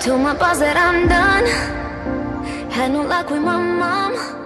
Told my boss that I'm done. Had no luck with my mom